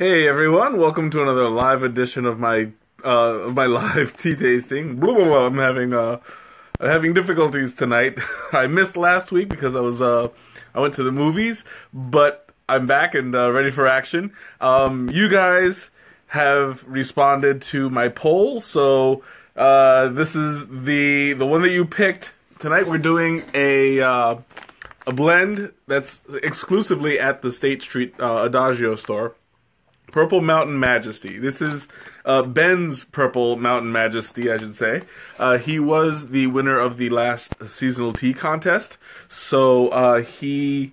Hey everyone, welcome to another live edition of my uh of my live tea tasting. Blah, blah, blah. I'm having uh I'm having difficulties tonight. I missed last week because I was uh I went to the movies, but I'm back and uh, ready for action. Um you guys have responded to my poll, so uh this is the the one that you picked. Tonight we're doing a uh a blend that's exclusively at the State Street uh, Adagio store. Purple Mountain Majesty. This is uh, Ben's Purple Mountain Majesty, I should say. Uh, he was the winner of the last seasonal tea contest, so uh, he.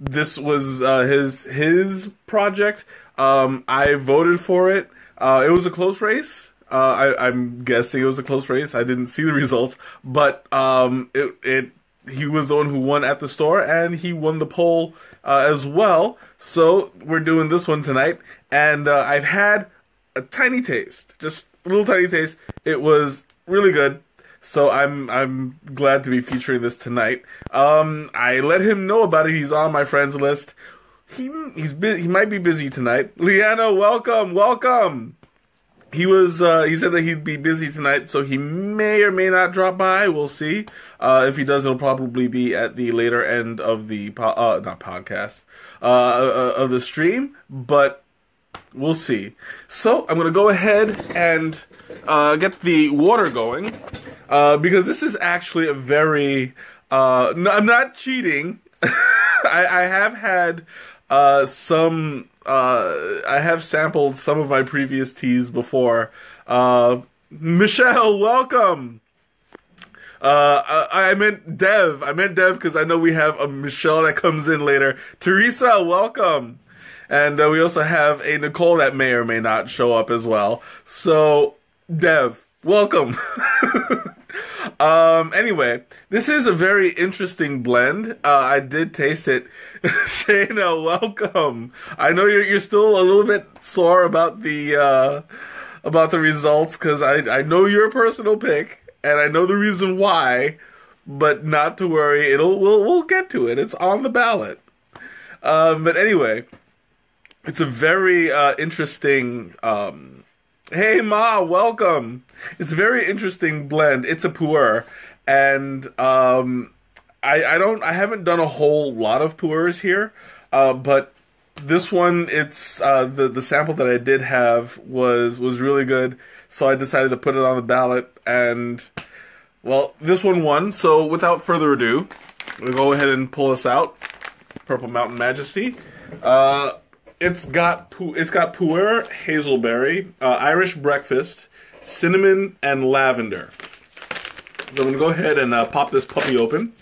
This was uh, his his project. Um, I voted for it. Uh, it was a close race. Uh, I, I'm guessing it was a close race. I didn't see the results, but um, it it he was the one who won at the store, and he won the poll uh, as well. So we're doing this one tonight, and uh, I've had a tiny taste, just a little tiny taste. It was really good. So I'm I'm glad to be featuring this tonight. Um, I let him know about it. He's on my friends list. He he's bu- he might be busy tonight. Liana, welcome, welcome he was uh, he said that he'd be busy tonight so he may or may not drop by we'll see uh, if he does it'll probably be at the later end of the po- uh, not podcast uh, uh, of the stream but we'll see so i'm gonna go ahead and uh, get the water going uh, because this is actually a very uh, no, i'm not cheating I, I have had uh, some uh, I have sampled some of my previous teas before. Uh, Michelle, welcome. Uh, I, I meant Dev. I meant Dev because I know we have a Michelle that comes in later. Teresa, welcome. And uh, we also have a Nicole that may or may not show up as well. So, Dev, welcome. Um, anyway, this is a very interesting blend. Uh, I did taste it. Shayna, welcome. I know you're you're still a little bit sore about the uh, about the results because I I know your personal pick and I know the reason why, but not to worry. It'll we'll we'll get to it. It's on the ballot. Um, but anyway, it's a very uh, interesting. Um, hey Ma, welcome. It's a very interesting blend. It's a puer, and um, I I don't I haven't done a whole lot of puers here, uh, but this one it's uh, the the sample that I did have was was really good, so I decided to put it on the ballot, and well, this one won. So without further ado, we'll go ahead and pull this out. Purple Mountain Majesty. Uh, it's got pu- it's got puer, hazelberry, uh, Irish breakfast, cinnamon, and lavender. So I'm gonna go ahead and uh, pop this puppy open.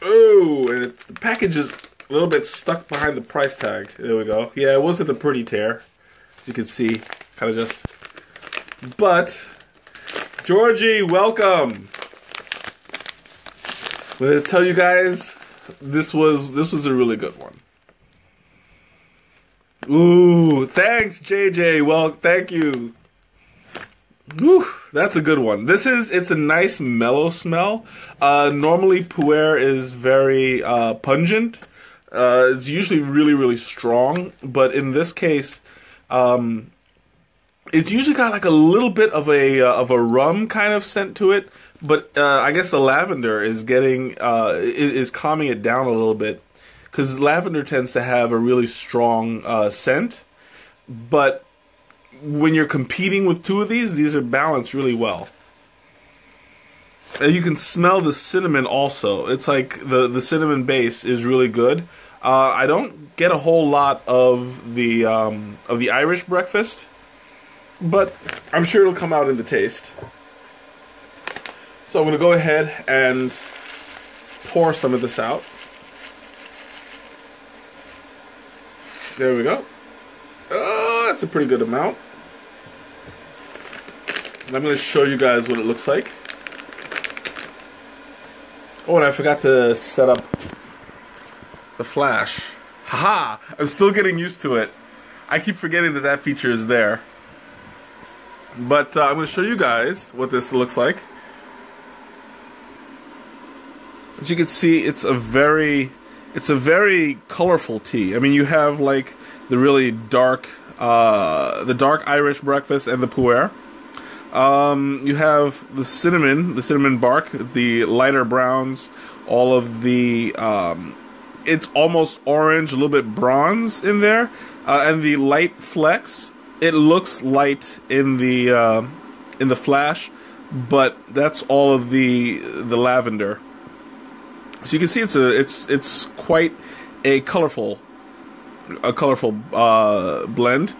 Oh, and it, the package is a little bit stuck behind the price tag. There we go. Yeah, it wasn't a pretty tear. You can see, kind of just. But Georgie, welcome. I'm gonna tell you guys, this was this was a really good one. Ooh, thanks, JJ. Well, thank you. Whew, that's a good one. This is it's a nice mellow smell. Uh, normally, puer is very uh, pungent. Uh, it's usually really really strong, but in this case, um, it's usually got like a little bit of a uh, of a rum kind of scent to it. But uh, I guess the lavender is getting uh, is calming it down a little bit because lavender tends to have a really strong uh, scent, but when you're competing with two of these, these are balanced really well. And you can smell the cinnamon also. It's like the the cinnamon base is really good. Uh, I don't get a whole lot of the um, of the Irish breakfast, but I'm sure it'll come out in the taste. So I'm gonna go ahead and pour some of this out. There we go. Oh, that's a pretty good amount. And I'm going to show you guys what it looks like. Oh, and I forgot to set up the flash. Haha! I'm still getting used to it. I keep forgetting that that feature is there. But uh, I'm going to show you guys what this looks like. As you can see, it's a very it's a very colorful tea. I mean, you have like the really dark, uh, the dark Irish breakfast and the pu'er. Um, you have the cinnamon, the cinnamon bark, the lighter browns, all of the. Um, it's almost orange, a little bit bronze in there, uh, and the light flecks. It looks light in the uh, in the flash, but that's all of the the lavender. So you can see it's a it's it's quite a colorful a colorful uh, blend,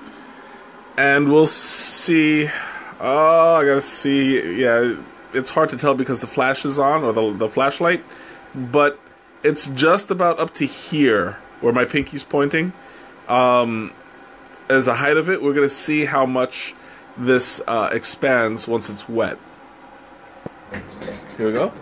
and we'll see. Oh, I gotta see. Yeah, it's hard to tell because the flash is on or the the flashlight, but it's just about up to here where my pinky's pointing. Um, as the height of it, we're gonna see how much this uh, expands once it's wet. Here we go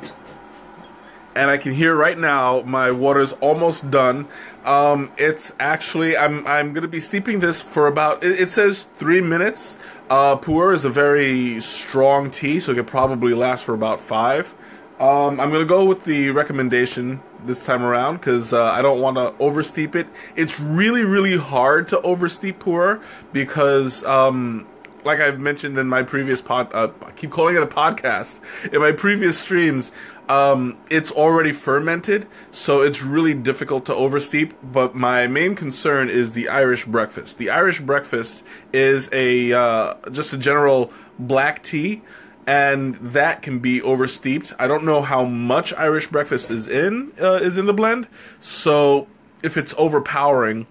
and I can hear right now my water's almost done. Um, it's actually I'm I'm gonna be steeping this for about it, it says three minutes. Uh, pu'er is a very strong tea, so it could probably last for about five. Um, I'm gonna go with the recommendation this time around because uh, I don't want to oversteep it. It's really really hard to oversteep pu'er because um, like I've mentioned in my previous pod, uh, I keep calling it a podcast. In my previous streams, um, it's already fermented, so it's really difficult to oversteep. But my main concern is the Irish breakfast. The Irish breakfast is a uh, just a general black tea, and that can be oversteeped. I don't know how much Irish breakfast is in uh, is in the blend, so if it's overpowering.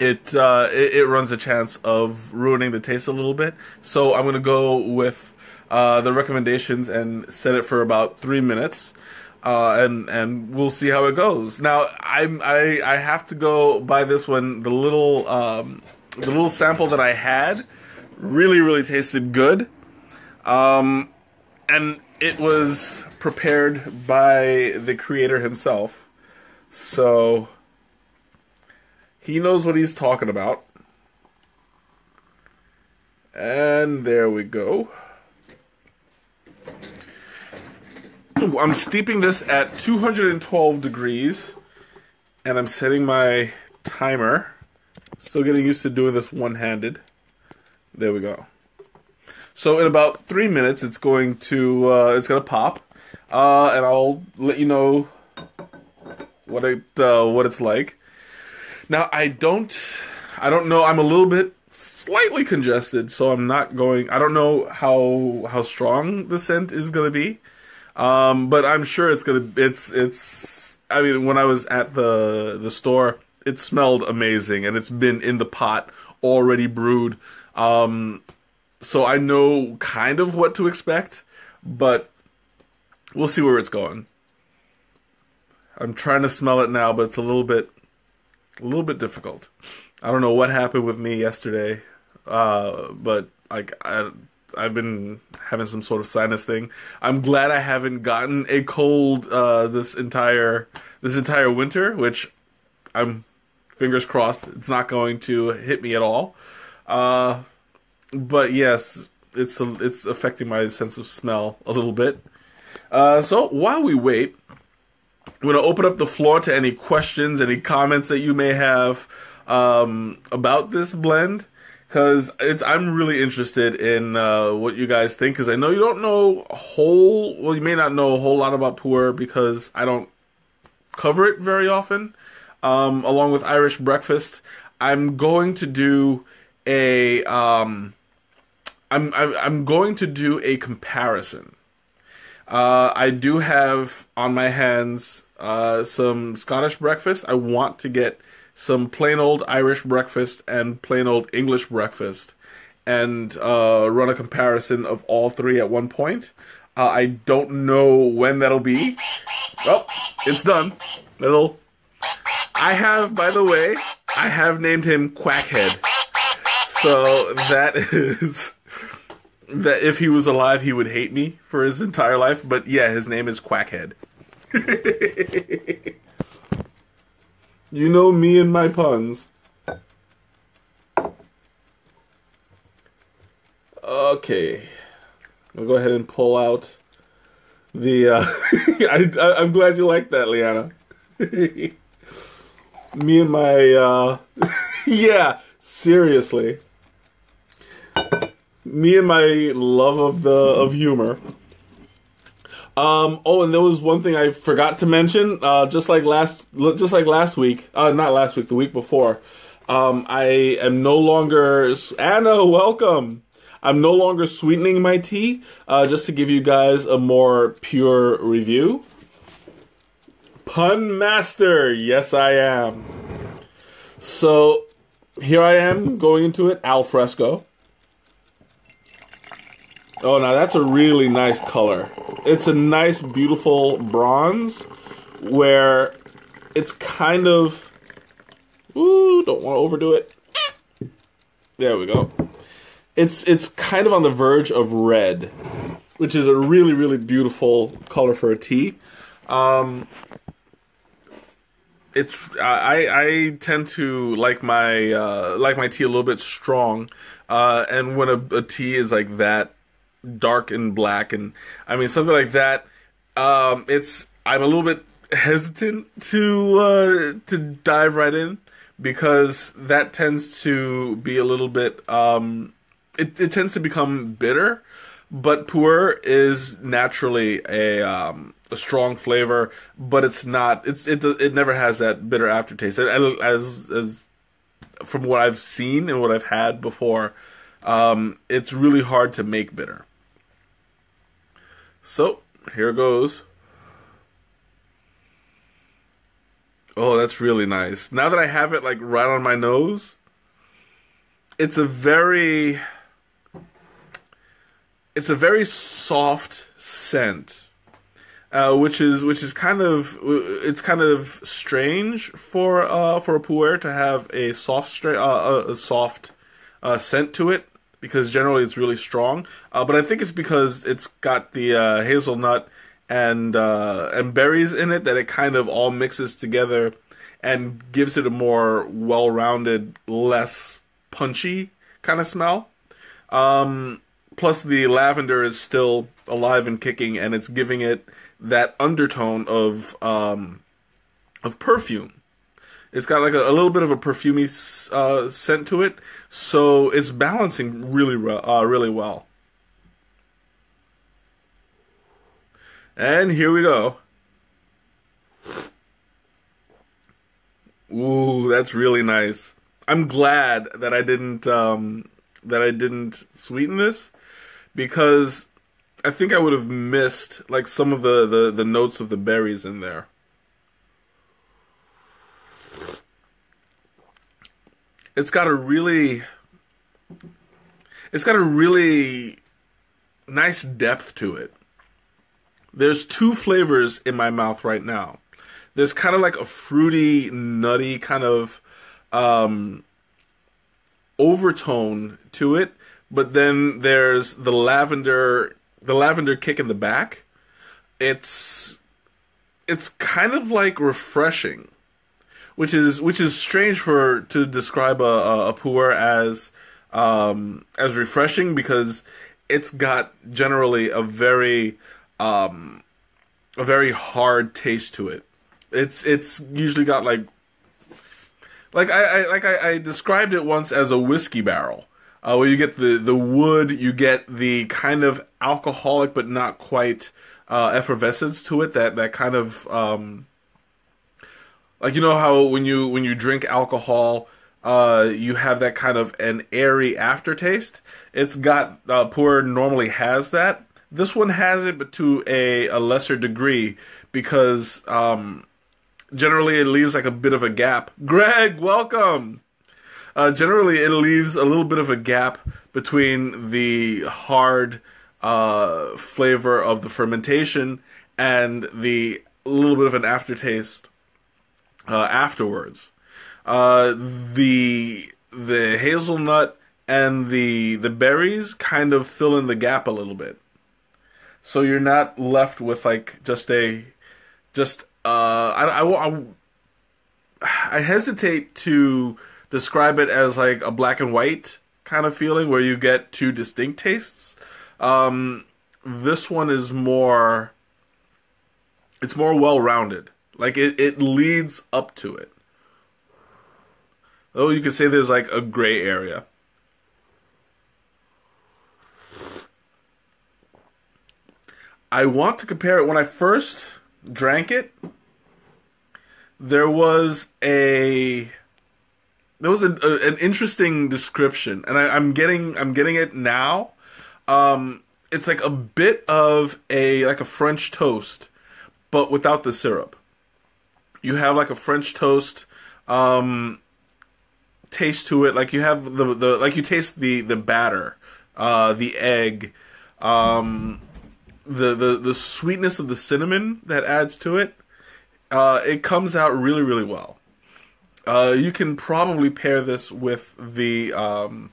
It, uh, it, it runs a chance of ruining the taste a little bit. So I'm gonna go with uh, the recommendations and set it for about three minutes. Uh, and and we'll see how it goes. Now I'm I I have to go by this one. The little um, the little sample that I had really really tasted good, um, and it was prepared by the creator himself, so he knows what he's talking about. And there we go. I'm steeping this at 212 degrees, and I'm setting my timer. Still getting used to doing this one-handed. There we go. So in about three minutes, it's going to uh, it's gonna pop, uh, and I'll let you know what it uh, what it's like. Now I don't I don't know. I'm a little bit slightly congested, so I'm not going. I don't know how how strong the scent is gonna be. Um, but I'm sure it's gonna. It's it's. I mean, when I was at the the store, it smelled amazing, and it's been in the pot already brewed. Um, so I know kind of what to expect, but we'll see where it's going. I'm trying to smell it now, but it's a little bit, a little bit difficult. I don't know what happened with me yesterday, uh, but like I, I've been having some sort of sinus thing. I'm glad I haven't gotten a cold uh, this entire this entire winter, which I'm fingers crossed it's not going to hit me at all. Uh, but yes, it's a, it's affecting my sense of smell a little bit. Uh, so while we wait, I'm going to open up the floor to any questions, any comments that you may have um, about this blend because it's I'm really interested in uh, what you guys think because I know you don't know a whole well you may not know a whole lot about pu'er because I don't cover it very often. Um, along with Irish breakfast, I'm going to do a um, I'm, I'm I'm going to do a comparison. Uh, I do have on my hands uh, some Scottish breakfast. I want to get some plain old Irish breakfast and plain old English breakfast and uh, run a comparison of all three at one point. Uh, I don't know when that'll be. Oh, it's done. It'll. I have, by the way, I have named him Quackhead. So that is that if he was alive, he would hate me for his entire life. But yeah, his name is Quackhead. You know me and my puns. Okay. I'll go ahead and pull out the. Uh, I, am glad you like that, Liana. me and my uh yeah, seriously. Me and my love of the of humor. Um. Oh, and there was one thing I forgot to mention. Uh, just like last, just like last week. Uh, not last week. The week before. Um, I am no longer Anna. Welcome. I'm no longer sweetening my tea. Uh, just to give you guys a more pure review. Pun master. Yes, I am. So here I am going into it al fresco. Oh, now that's a really nice color. It's a nice, beautiful bronze where it's kind of. Ooh, don't want to overdo it. There we go. It's it's kind of on the verge of red, which is a really really beautiful color for a tea. Um, it's I I tend to like my uh, like my tea a little bit strong, uh, and when a, a tea is like that dark and black, and I mean something like that, um, it's I'm a little bit hesitant to uh, to dive right in because that tends to be a little bit um, it, it tends to become bitter, but pu'er is naturally a um, a strong flavor, but it's not. It's it. It never has that bitter aftertaste. As as from what I've seen and what I've had before, um, it's really hard to make bitter. So here goes. Oh, that's really nice. Now that I have it like right on my nose, it's a very it's a very soft scent uh, which is which is kind of it's kind of strange for uh, for a pu'er to have a soft stra- uh, a soft uh, scent to it because generally it's really strong. Uh, but I think it's because it's got the uh, hazelnut and and berries in it that it kind of all mixes together and gives it a more well-rounded, less punchy kind of smell. Um, plus the lavender is still alive and kicking, and it's giving it that undertone of um, of perfume. It's got like a, a little bit of a perfumey uh, scent to it, so it's balancing really uh, really well. And here we go. Ooh, that's really nice. I'm glad that I didn't um, that I didn't sweeten this because I think I would have missed like some of the, the, the notes of the berries in there. It's got a really it's got a really nice depth to it. There's two flavors in my mouth right now. There's kind of like a fruity, nutty kind of um, overtone to it, but then there's the lavender the lavender kick in the back, it's it's kind of like refreshing, which is which is strange for to describe a, a, a pu'er as um, as refreshing because it's got generally a very um, a very hard taste to it. It's it's usually got like like I, I like I, I described it once as a whiskey barrel uh, where you get the the wood, you get the kind of alcoholic but not quite uh, effervescence to it. That that kind of um, like you know how when you when you drink alcohol, uh, you have that kind of an airy aftertaste. It's got uh, pu'er normally has that. This one has it, but to a, a lesser degree because um, generally it leaves like a bit of a gap. Greg, welcome. Uh, generally, it leaves a little bit of a gap between the hard uh, flavor of the fermentation and the little bit of an aftertaste uh, afterwards. Uh, the the hazelnut and the the berries kind of fill in the gap a little bit, so you're not left with like just a just uh, I, I, I, I hesitate to describe it as like a black and white kind of feeling where you get two distinct tastes. Um, this one is more it's more well rounded. Like it, it leads up to it. Oh, you could say there's like a gray area. I want to compare it when I first drank it. There was a there was a, a, an interesting description, and I, am getting I'm getting it now. Um, it's like a bit of a like a French toast, but without the syrup. You have like a French toast um, taste to it. Like you have the the like you taste the the batter, uh, the egg, um, the the the sweetness of the cinnamon that adds to it. Uh, it comes out really really well. Uh, you can probably pair this with the um,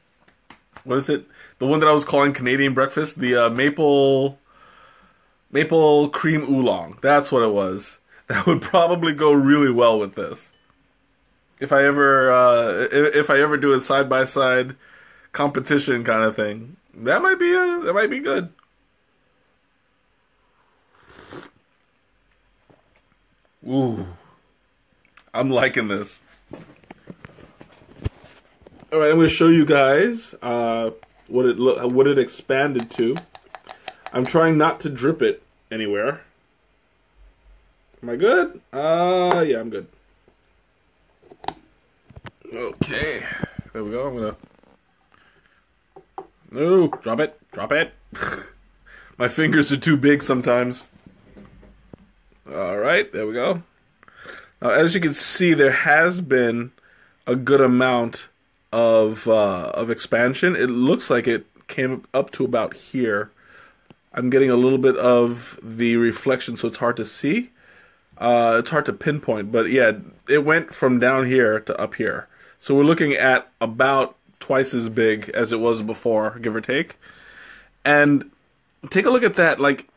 what is it? The one that I was calling Canadian breakfast, the uh, maple maple cream oolong. That's what it was. That would probably go really well with this. If I ever uh, if, I ever do a side by side competition kind of thing, that might be a, that might be good. Ooh, I'm liking this. All right, I'm going to show you guys uh, what it what it expanded to. I'm trying not to drip it anywhere. Am I good? Uh, yeah, I'm good. Okay, there we go. I'm gonna. No, drop it, drop it. My fingers are too big sometimes. All right, there we go. Now, as you can see, there has been a good amount of uh, of expansion. It looks like it came up to about here. I'm getting a little bit of the reflection, so it's hard to see. Uh, it's hard to pinpoint, but yeah, it went from down here to up here. So we're looking at about twice as big as it was before, give or take. And take a look at that. Like,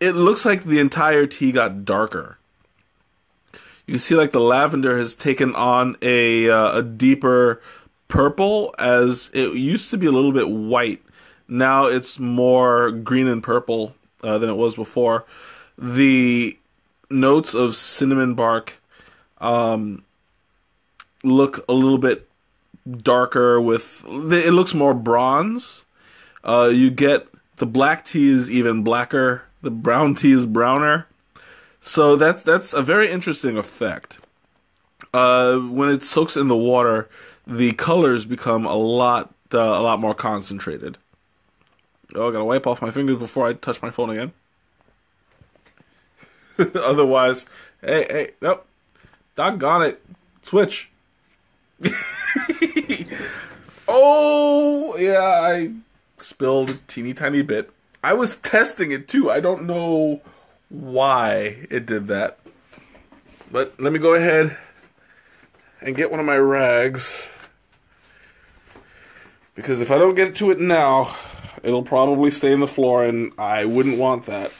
it looks like the entire tea got darker. You see, like the lavender has taken on a uh, a deeper purple, as it used to be a little bit white. Now it's more green and purple uh, than it was before. The notes of cinnamon bark um, look a little bit darker with it looks more bronze. Uh, you get the black tea is even blacker. The brown tea is browner. So that's that's a very interesting effect. Uh, when it soaks in the water, the colors become a lot uh, a lot more concentrated. Oh, I gotta wipe off my fingers before I touch my phone again. Otherwise, hey, hey, nope. Doggone it. Switch. oh, yeah, I spilled a teeny tiny bit. I was testing it too. I don't know why it did that. But let me go ahead and get one of my rags. Because if I don't get to it now, it'll probably stay in the floor, and I wouldn't want that.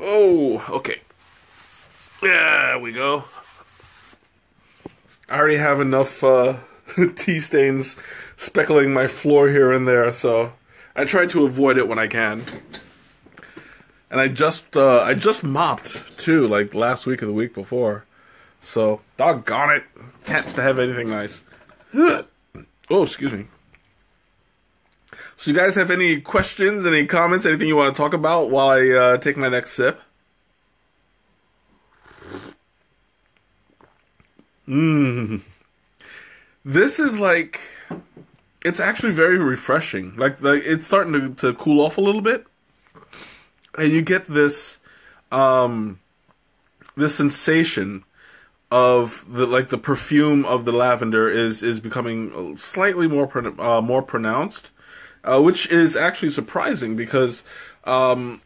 Oh, okay. There we go. I already have enough uh, tea stains speckling my floor here and there, so I try to avoid it when I can. And I just uh, I just mopped too, like last week or the week before. So doggone it, can't have anything nice. Oh, excuse me. So, you guys have any questions, any comments, anything you want to talk about while I uh, take my next sip? Mmm. This is like, it's actually very refreshing. Like, like it's starting to, to cool off a little bit, and you get this, um, this sensation of the like the perfume of the lavender is is becoming slightly more uh, more pronounced, uh, which is actually surprising because um,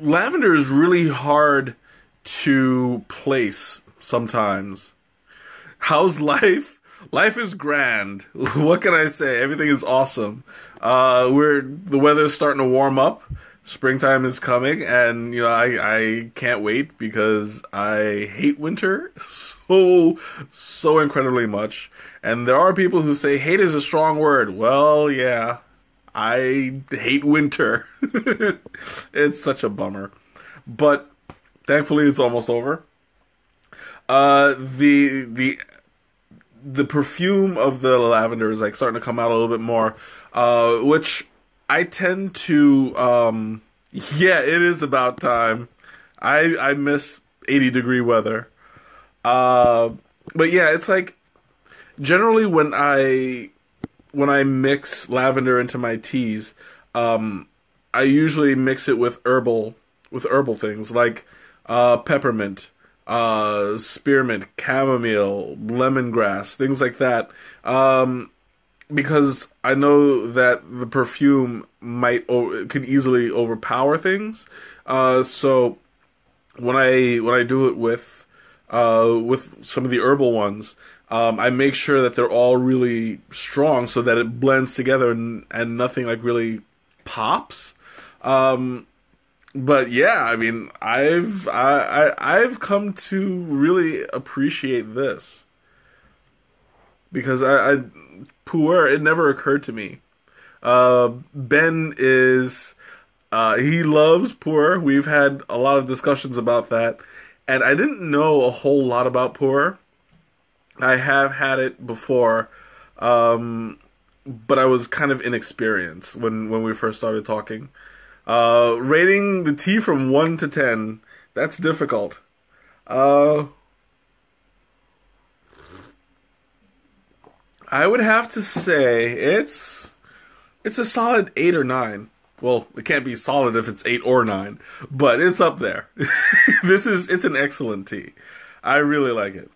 lavender is really hard to place sometimes. How's life? Life is grand. what can I say? Everything is awesome. Uh, we're the weather's starting to warm up springtime is coming and you know I, I can't wait because i hate winter so so incredibly much. And there are people who say hate is a strong word. Well yeah i hate winter. It's such a bummer. But thankfully it's almost over. Uh, the the the perfume of the lavender is like starting to come out a little bit more, uh, which I tend to. Um, yeah, it is about time. I I miss eighty degree weather. Uh, but yeah, it's like generally when I when I mix lavender into my teas, um, I usually mix it with herbal with herbal things like uh, peppermint, uh, spearmint, chamomile, lemongrass, things like that. Um, because I know that the perfume might o- could easily overpower things. Uh, so when I when I do it with uh, with some of the herbal ones, um, I make sure that they're all really strong so that it blends together and, and nothing like really pops. Um, but yeah, I mean, I've I, I I've come to really appreciate this because I, I puer it never occurred to me. Uh, ben is uh, he loves puer. We've had a lot of discussions about that, and I didn't know a whole lot about puer. I have had it before, um, but I was kind of inexperienced when when we first started talking. Uh, rating the tea from one to ten, that's difficult. Uh, I would have to say it's it's a solid eight or nine. Well, it can't be solid if it's eight or nine, but it's up there. this is it's an excellent tea. I really like it.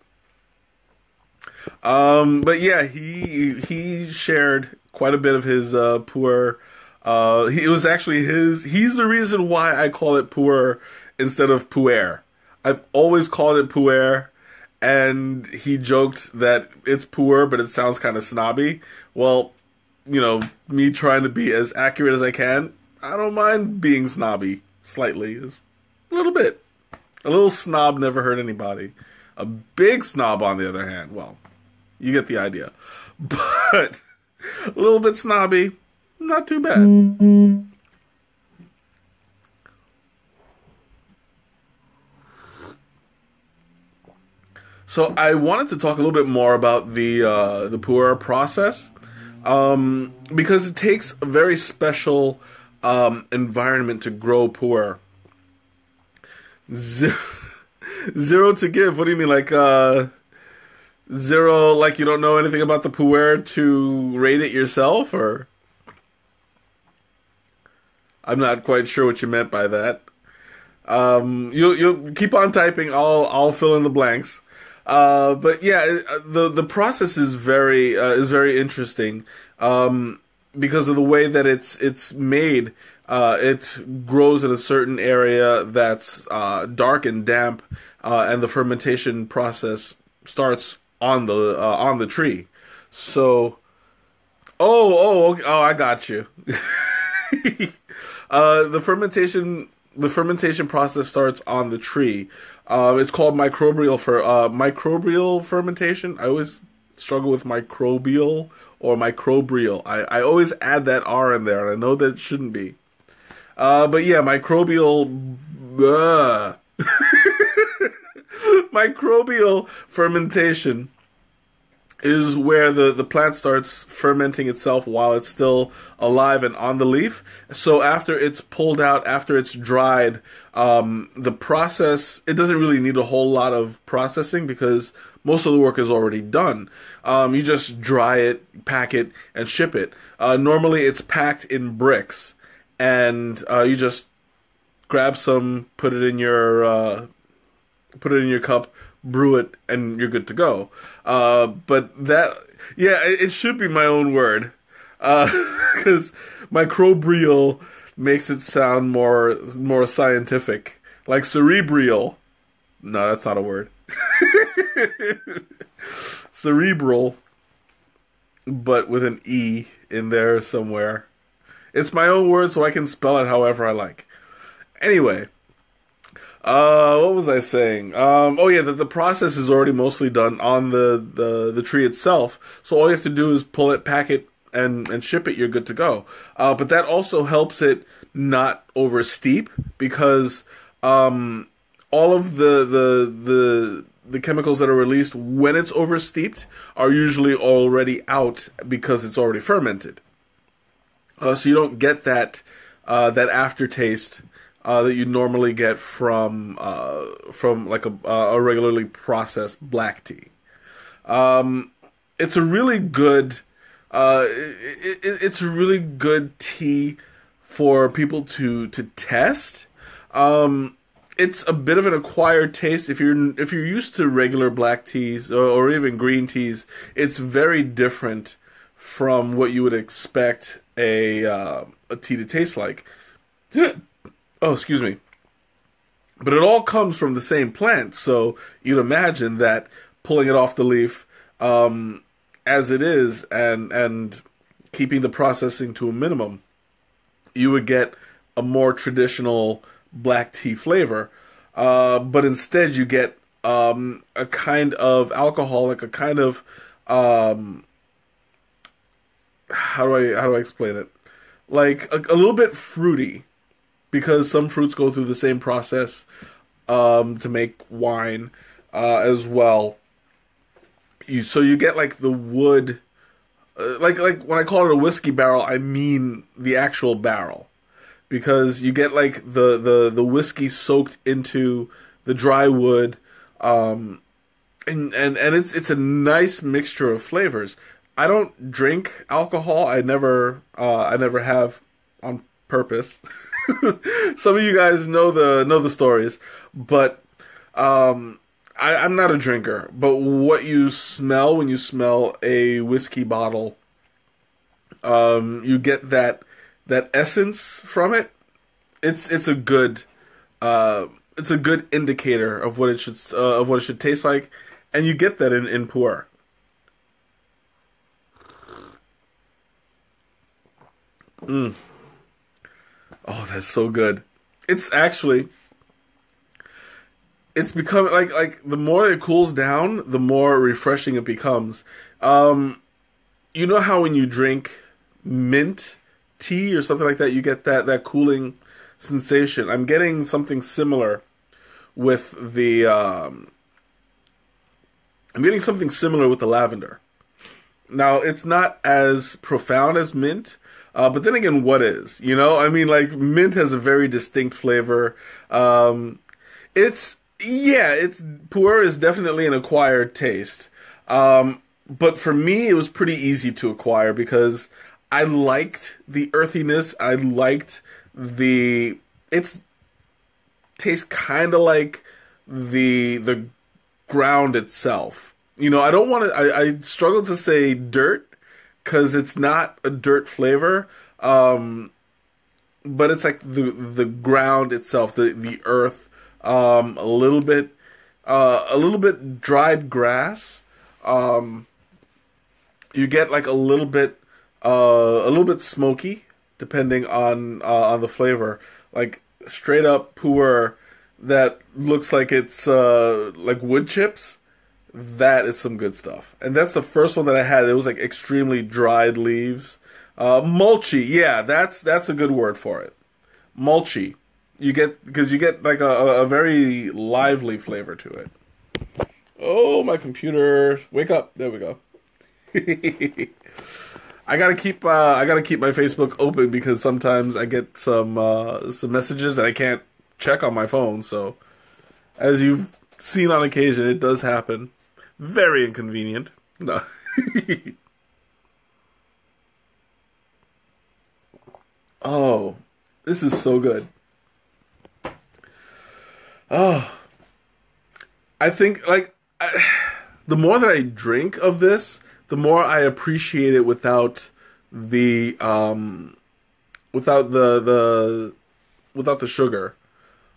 Um, but yeah, he he shared quite a bit of his uh, puer. Uh, he, it was actually his. He's the reason why I call it puer instead of puer. I've always called it puer, and he joked that it's poor, but it sounds kind of snobby. Well, you know, me trying to be as accurate as I can, I don't mind being snobby slightly, a little bit. A little snob never hurt anybody. A big snob, on the other hand, well, you get the idea. But a little bit snobby, not too bad. So I wanted to talk a little bit more about the uh, the puer process um, because it takes a very special um, environment to grow puer. Zero, zero to give. What do you mean, like uh, zero? Like you don't know anything about the puer to rate it yourself, or I'm not quite sure what you meant by that. Um, you you keep on typing. I'll I'll fill in the blanks. Uh, but yeah, the the process is very uh, is very interesting um, because of the way that it's it's made. Uh, it grows in a certain area that's uh, dark and damp, uh, and the fermentation process starts on the uh, on the tree. So, oh oh okay, oh, I got you. the fermentation the fermentation process starts on the tree. Uh, it's called microbial for uh, microbial fermentation. I always struggle with microbial or microbial. I, I always add that R in there, and I know that it shouldn't be. Uh, but yeah, microbial. microbial fermentation is where the, the plant starts fermenting itself while it's still alive and on the leaf. So after it's pulled out, after it's dried, um, the process, it doesn't really need a whole lot of processing because most of the work is already done. Um, you just dry it, pack it, and ship it. Uh, normally it's packed in bricks and uh, you just grab some, put it in your, uh, put it in your cup, brew it, and you're good to go. Uh, but that, yeah, it, should be my own word, because uh, microbial makes it sound more more scientific, like cerebral. No, that's not a word. Cerebral, but with an e in there somewhere. It's my own word, so I can spell it however I like. Anyway. Uh, what was I saying? Um, oh yeah, the, the process is already mostly done on the, the, the tree itself. So all you have to do is pull it, pack it, and, and ship it. You're good to go. Uh, but that also helps it not over steep because um, all of the the the the chemicals that are released when it's oversteeped are usually already out because it's already fermented. Uh, so you don't get that uh, that aftertaste uh, that you normally get from uh, from like a, a regularly processed black tea. Um, it's a really good uh, it, it, it's a really good tea for people to to test. Um, it's a bit of an acquired taste if you're if you're used to regular black teas or, or even green teas. It's very different from what you would expect a uh, a tea to taste like. Oh, excuse me. But it all comes from the same plant, so you'd imagine that pulling it off the leaf um, as it is and and keeping the processing to a minimum, you would get a more traditional black tea flavor. Uh, but instead, you get um, a kind of alcoholic, a kind of um, how do I how do I explain it? Like a, a little bit fruity, because some fruits go through the same process um, to make wine uh, as well. You so you get like the wood, uh, like like when I call it a whiskey barrel, I mean the actual barrel, because you get like the the the whiskey soaked into the dry wood, um, and and and it's it's a nice mixture of flavors. I don't drink alcohol. I never uh, I never have on purpose. Some of you guys know the know the stories, but um, I, I'm not a drinker. But what you smell when you smell a whiskey bottle, um, you get that that essence from it. It's it's a good uh, it's a good indicator of what it should uh, of what it should taste like, and you get that in in Pu'er. Mm. Oh, that's so good. It's actually it's become like like the more it cools down, the more refreshing it becomes. Um you know how when you drink mint tea or something like that, you get that that cooling sensation. I'm getting something similar with the um I'm getting something similar with the lavender. Now, it's not as profound as mint, uh, but then again, what is? You know, I mean, like mint has a very distinct flavor. Um, it's yeah, it's Pu'er is definitely an acquired taste. Um, but for me, it was pretty easy to acquire because I liked the earthiness. I liked the it's tastes kind of like the the ground itself. You know, I don't want to. I, I struggle to say dirt because it's not a dirt flavor. Um, but it's like the the ground itself, the the earth, um, a little bit, uh, a little bit dried grass. Um, you get like a little bit, uh, a little bit smoky, depending on uh, on the flavor. Like straight up Pu'er that looks like it's uh, like wood chips that is some good stuff. And that's the first one that I had. It was like extremely dried leaves. Uh, mulchy, yeah, that's that's a good word for it. Mulchy, you get because you get like a, a very lively flavor to it. Oh, my computer! Wake up! There we go. I gotta keep uh, I gotta keep my Facebook open because sometimes I get some uh, some messages that I can't check on my phone. So, as you've seen on occasion, it does happen. Very inconvenient. No. oh, this is so good. Oh, I think like I, the more that I drink of this, the more I appreciate it without the um without the the without the sugar.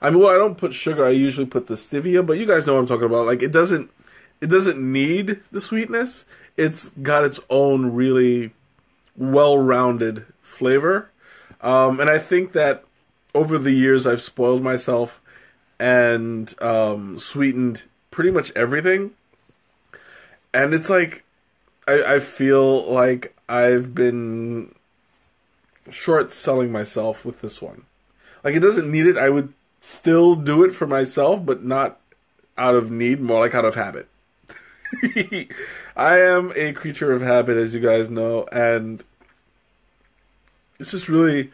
I mean, well, I don't put sugar. I usually put the stevia, but you guys know what I'm talking about. Like, it doesn't it doesn't need the sweetness. It's got its own really well-rounded flavor, um, and I think that over the years I've spoiled myself and um, sweetened pretty much everything, and it's like I, I feel like I've been short selling myself with this one. Like it doesn't need it. I would still do it for myself, but not out of need, more like out of habit. I am a creature of habit, as you guys know, and it's just really,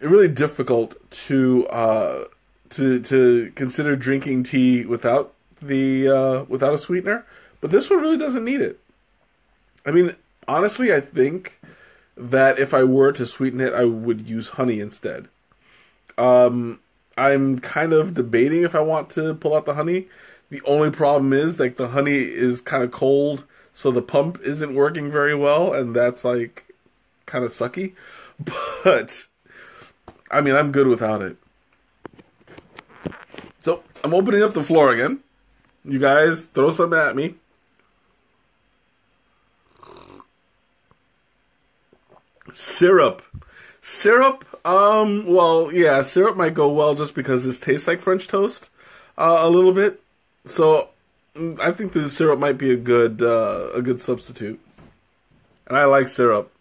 really difficult to uh, to to consider drinking tea without the uh, without a sweetener. But this one really doesn't need it. I mean, honestly, I think that if I were to sweeten it, I would use honey instead. Um, I'm kind of debating if I want to pull out the honey. The only problem is like the honey is kind of cold, so the pump isn't working very well, and that's like kind of sucky. But I mean, I'm good without it. So I'm opening up the floor again. You guys throw something at me. Syrup. Syrup, um, well, yeah, syrup might go well just because this tastes like French toast uh, a little bit. So mm, I think the syrup might be a good uh, a good substitute. And I like syrup.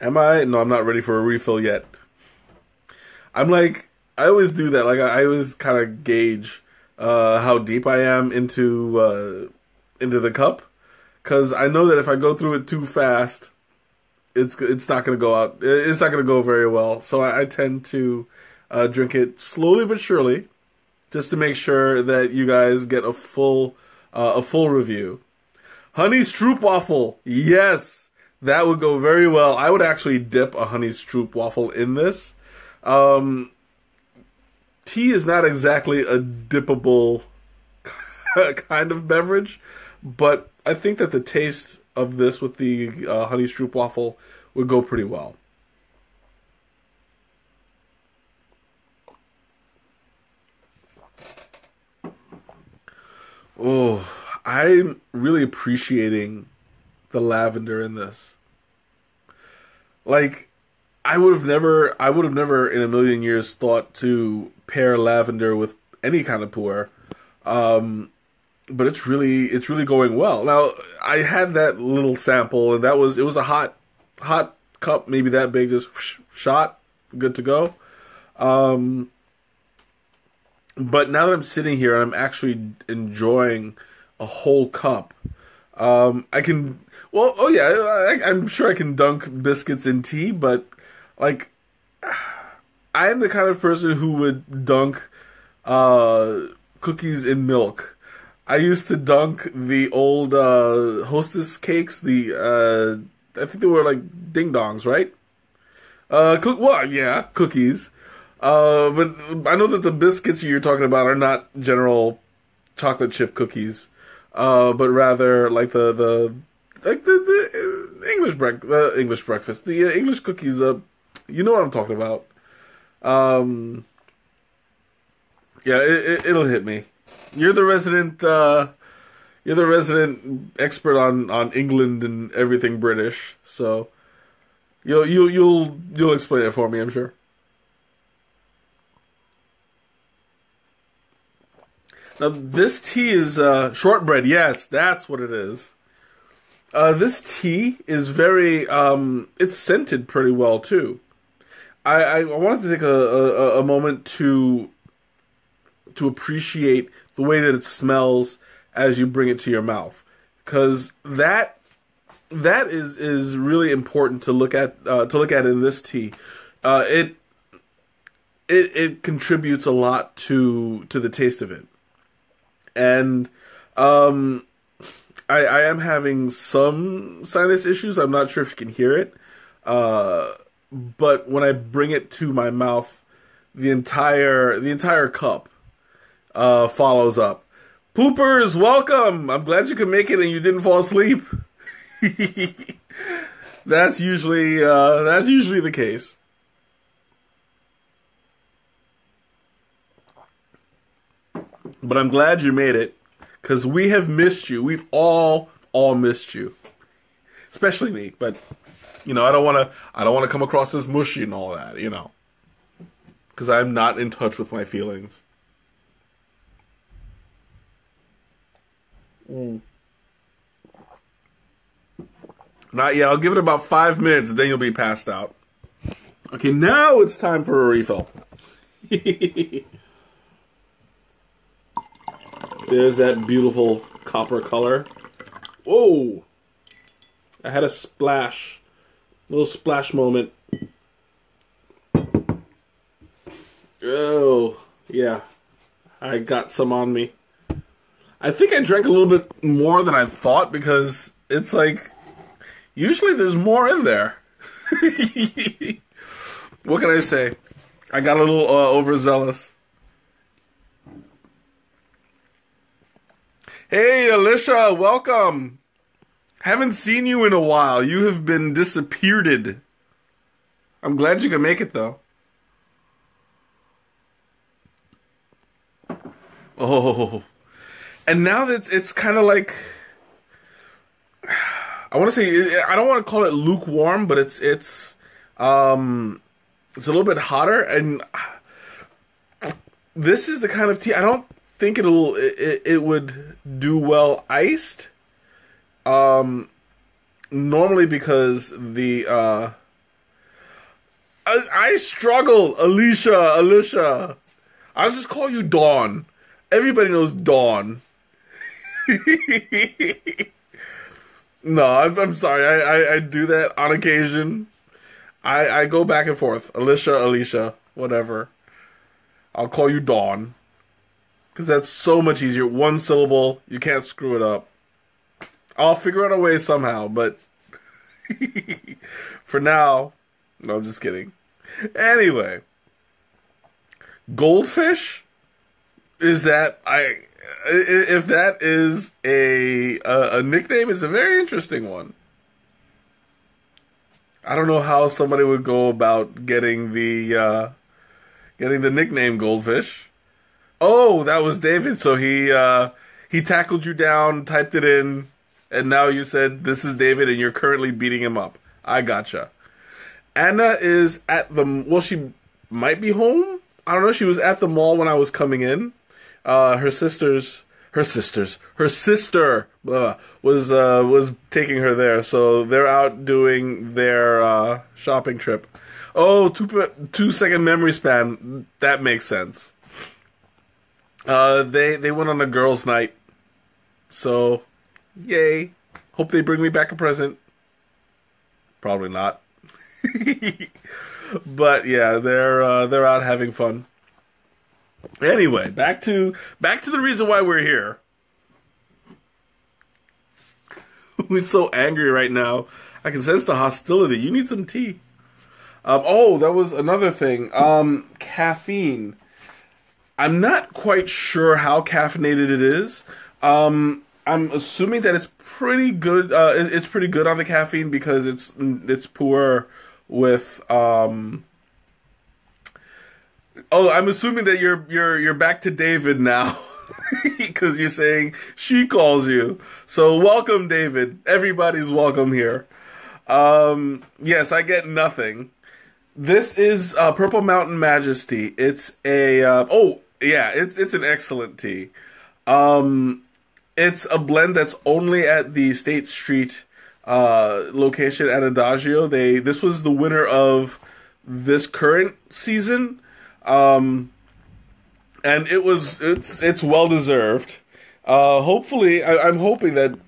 Am I? No, I'm not ready for a refill yet. I'm like I always do that. Like I, I always kind of gauge uh, how deep I am into uh, into the cup because I know that if I go through it too fast, it's it's not going to go out. It's not going to go very well. So I, I tend to uh, drink it slowly but surely, just to make sure that you guys get a full uh, a full review. Honey stroopwafel, yes, that would go very well. I would actually dip a honey stroopwafel in this. Um, tea is not exactly a dippable kind of beverage, but I think that the taste of this with the uh, honey stroopwafel would go pretty well. Oh, I'm really appreciating the lavender in this. Like, I would have never, I would have never in a million years thought to pair lavender with any kind of pu'er. Um, but it's really it's really going well. Now I had that little sample, and that was it was a hot hot cup, maybe that big, just shot, good to go. Um, but now that I'm sitting here and I'm actually enjoying a whole cup, um, I can. Well, oh yeah, I, I'm sure I can dunk biscuits in tea, but like, I am the kind of person who would dunk uh, cookies in milk I used to dunk the old uh, Hostess cakes. The uh, I think they were like ding dongs, right? Uh, cook. Well, yeah, cookies. Uh, but I know that the biscuits you're talking about are not general chocolate chip cookies, uh, but rather like the the like the, the English break uh, English breakfast, the uh, English cookies. Uh, you know what I'm talking about. Um, yeah, it, it, will hit me. You're the resident. Uh, you're the resident expert on, on England and everything British, so you'll you'll you'll you'll explain it for me, I'm sure. Now this tea is uh, shortbread. Yes, that's what it is. Uh, this tea is very. Um, it's scented pretty well too. I, I wanted to take a, a, a moment to to appreciate the way that it smells as you bring it to your mouth, because that that is is really important to look at uh, to look at in this tea. Uh, it it it contributes a lot to to the taste of it, and um, I I am having some sinus issues. I'm not sure if you can hear it, uh, but when I bring it to my mouth, the entire the entire cup uh, follows up. Poopers, welcome. I'm glad you could make it and you didn't fall asleep. that's usually uh, that's usually the case. But I'm glad you made it because we have missed you. We've all all missed you, especially me. But you know, I don't want to I don't want to come across as mushy and all that. You know, because I'm not in touch with my feelings. Mm. Not yet. I'll give it about five minutes, and then you'll be passed out. Okay, now it's time for a refill. There's that beautiful copper color. Whoa! I had a splash. little splash moment. Oh, yeah. I got some on me. I think I drank a little bit more than I thought because it's like usually there's more in there. what can I say? I got a little uh, overzealous. Hey, Alicia, welcome. Haven't seen you in a while. You have been disappeared. I'm glad you can make it though. Oh, and now that it's, it's kind of like I want to say I don't want to call it lukewarm, but it's it's um it's a little bit hotter, and this is the kind of tea I don't think it'll it, it would do well iced. Um, normally because the uh, I, I struggle, Alicia, Alicia. I'll just call you Dawn. Everybody knows Dawn. no, I'm, I'm sorry. I, I, I, do that on occasion. I, I go back and forth. Alicia, Alicia, whatever. I'll call you Dawn. Because that's so much easier. One syllable. You can't screw it up. I'll figure out a way somehow, but for now, no, I'm just kidding. Anyway, goldfish is that I if that is a, a, a nickname, it's a very interesting one. I don't know how somebody would go about getting the uh, getting the nickname Goldfish. Oh, that was David. So he uh, he tackled you down, typed it in, and now you said this is David, and you're currently beating him up. I gotcha. Anna is at the well. She might be home. I don't know. She was at the mall when I was coming in uh, her sisters, her sisters, her sister uh, was uh, was taking her there. So they're out doing their uh, shopping trip. Oh, two two second memory span. That makes sense. Uh, they they went on a girls' night. So, yay! Hope they bring me back a present. Probably not. but yeah, they're uh, they're out having fun. Anyway, back to back to the reason why we're here. we're so angry right now. I can sense the hostility. You need some tea. Um, oh, that was another thing. Um, caffeine. I'm not quite sure how caffeinated it is. Um, I'm assuming that it's pretty good. Uh, it's pretty good on the caffeine because it's it's pu'er with um, Oh, I'm assuming that you're you're you're back to David now. Because you're saying she calls you. So welcome, David. Everybody's welcome here. Um, yes, I get nothing. This is uh, Purple Mountain Majesty. It's a uh, oh yeah, it's it's an excellent tea. Um, it's a blend that's only at the State Street uh, location at Adagio. They this was the winner of this current season um, and it was it's it's well deserved. Uh, hopefully, I, am hoping that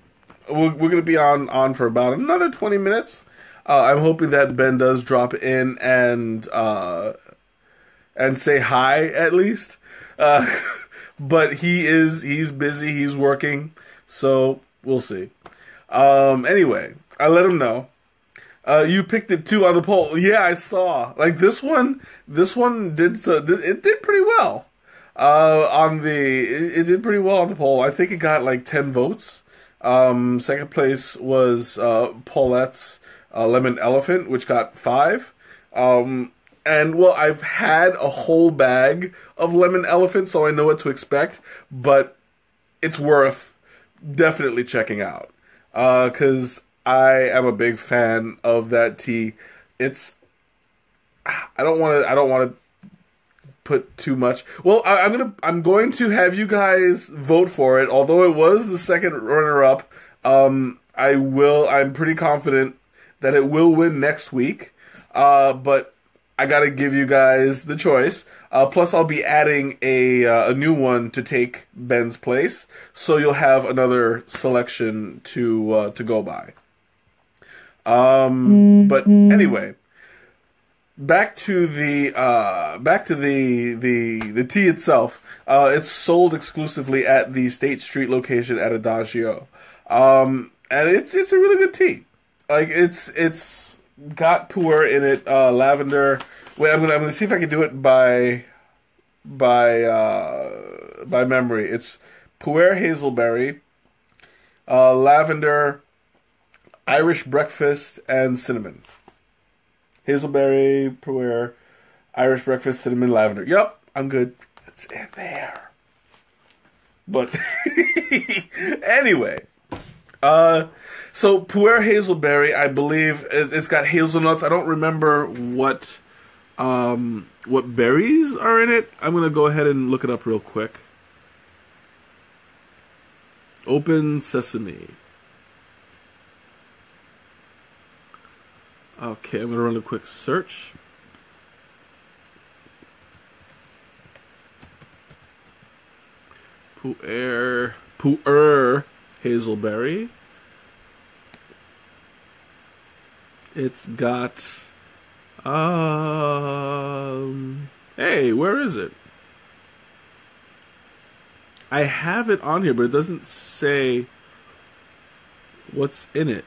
we're, we're going to be on on for about another 20 minutes. Uh, I'm hoping that Ben does drop in and uh, and say hi at least. Uh, but he is he's busy. He's working, so we'll see. Um, anyway, I let him know. Uh, you picked it too on the poll. Yeah, I saw. Like this one, this one did so. It did pretty well. Uh, on the it, it, did pretty well on the poll. I think it got like ten votes. Um, second place was uh, Paulette's uh, Lemon Elephant, which got five. Um, and well, I've had a whole bag of Lemon Elephant, so I know what to expect. But it's worth definitely checking out because uh, I am a big fan of that tea. It's I don't want to I don't want to put too much. Well, I, am gonna I'm going to have you guys vote for it. Although it was the second runner up, um, I will. I'm pretty confident that it will win next week. Uh, but I gotta give you guys the choice. Uh, plus, I'll be adding a uh, a new one to take Ben's place, so you'll have another selection to uh, to go by. Um, but anyway, back to the uh, back to the the the tea itself. Uh, it's sold exclusively at the State Street location at Adagio, um, and it's it's a really good tea. Like it's it's got pu'er in it, uh, lavender. Wait, I'm gonna I'm gonna see if I can do it by by uh, by memory. It's pu'er hazelberry, uh, lavender, Irish breakfast, and cinnamon. Hazelberry, pu'er, Irish breakfast, cinnamon, lavender. Yep, I'm good. It's in there. But anyway, uh, so pu'er hazelberry, I believe it, it's got hazelnuts. I don't remember what um what berries are in it. I'm gonna go ahead and look it up real quick. Open sesame. Okay, I'm gonna run a quick search. Pu'er, pu'er hazelberry. It's got. Um. Hey, where is it? I have it on here, but it doesn't say what's in it.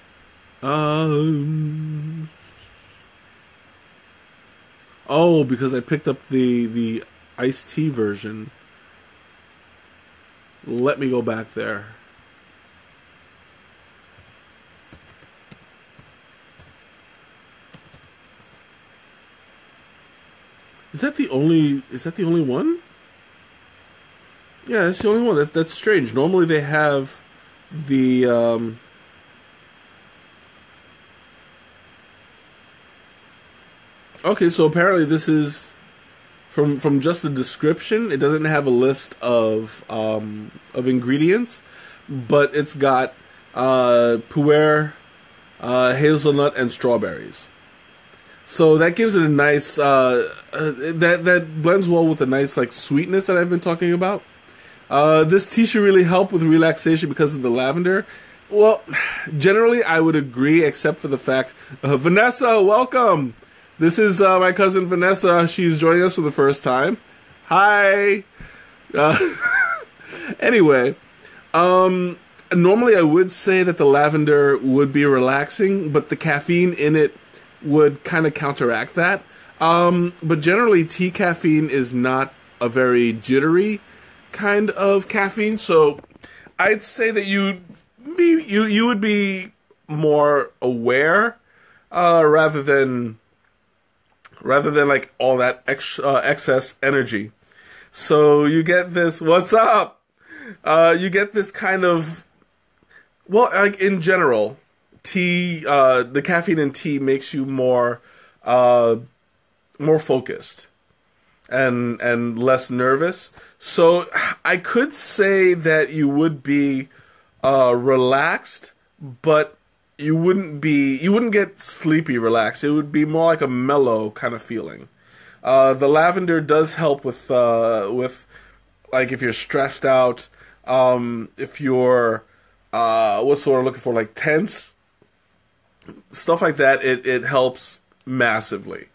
Um. Oh, because I picked up the the iced tea version. Let me go back there. Is that the only? Is that the only one? Yeah, that's the only one. That, that's strange. Normally they have the. Um, okay, so apparently this is from from just the description. It doesn't have a list of um, of ingredients, but it's got uh, pu'er, uh, hazelnut, and strawberries. So that gives it a nice uh, uh, that that blends well with the nice like sweetness that I've been talking about. Uh, this tea should really help with relaxation because of the lavender. Well, generally I would agree, except for the fact uh, Vanessa, welcome. This is uh, my cousin Vanessa. She's joining us for the first time. Hi. Uh, anyway, um, normally I would say that the lavender would be relaxing, but the caffeine in it would kind of counteract that. Um, but generally, tea caffeine is not a very jittery kind of caffeine, so I'd say that you be you you would be more aware uh, rather than rather than like all that ex- uh, excess energy. So you get this. What's up? Uh, you get this kind of well, like in general, tea, uh, the caffeine in tea makes you more, uh, more focused and and less nervous. So I could say that you would be uh, relaxed, but you wouldn't be you wouldn't get sleepy relaxed. It would be more like a mellow kind of feeling. Uh, the lavender does help with uh, with like if you're stressed out, um, if you're uh, what's word I'm looking for, like tense stuff like that, it, it helps massively.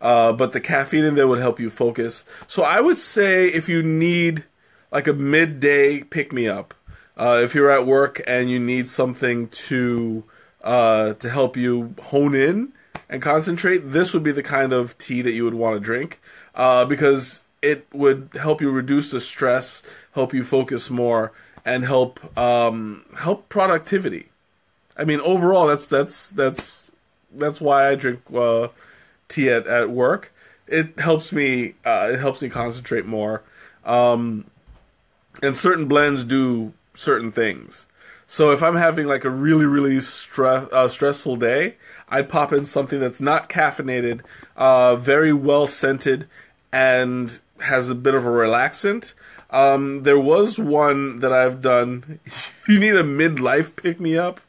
Uh, but the caffeine in there would help you focus. So I would say if you need like a midday pick me up, uh, if you're at work and you need something to uh, to help you hone in and concentrate, this would be the kind of tea that you would want to drink uh, because it would help you reduce the stress, help you focus more, and help um, help productivity. I mean, overall, that's that's that's that's why I drink uh, tea at, at work. It helps me. Uh, it helps me concentrate more. Um, and certain blends do certain things. So if I'm having like a really really stress uh, stressful day, I'd pop in something that's not caffeinated, uh, very well scented, and has a bit of a relaxant. Um, there was one that I've done. you need a midlife pick me up.